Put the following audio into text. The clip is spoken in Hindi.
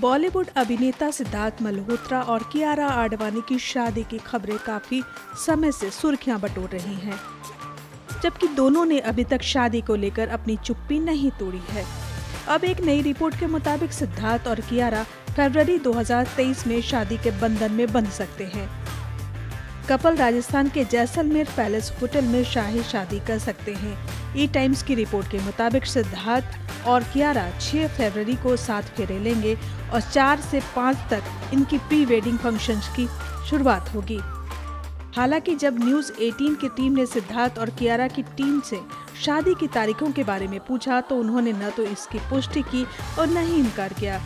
बॉलीवुड अभिनेता सिद्धार्थ मल्होत्रा और कियारा आडवाणी की शादी की खबरें काफ़ी समय से सुर्खियाँ बटोर रही हैं, जबकि दोनों ने अभी तक शादी को लेकर अपनी चुप्पी नहीं तोड़ी है। अब एक नई रिपोर्ट के मुताबिक सिद्धार्थ और कियारा फरवरी 2023 में शादी के बंधन में बंध सकते हैं। कपल राजस्थान के जैसलमेर पैलेस होटल में शाही शादी कर सकते हैं। ई टाइम्स की रिपोर्ट के मुताबिक सिद्धार्थ और कियारा 6 फरवरी को साथ फेरे लेंगे और 4 से 5 तक इनकी प्री वेडिंग फ़ंक्शन की शुरुआत होगी। हालाँकि जब न्यूज़ 18 की टीम ने सिद्धार्थ और कियारा की टीम से शादी की तारीखों के बारे में पूछा तो उन्होंने न तो इसकी पुष्टि की और न ही इनकार किया।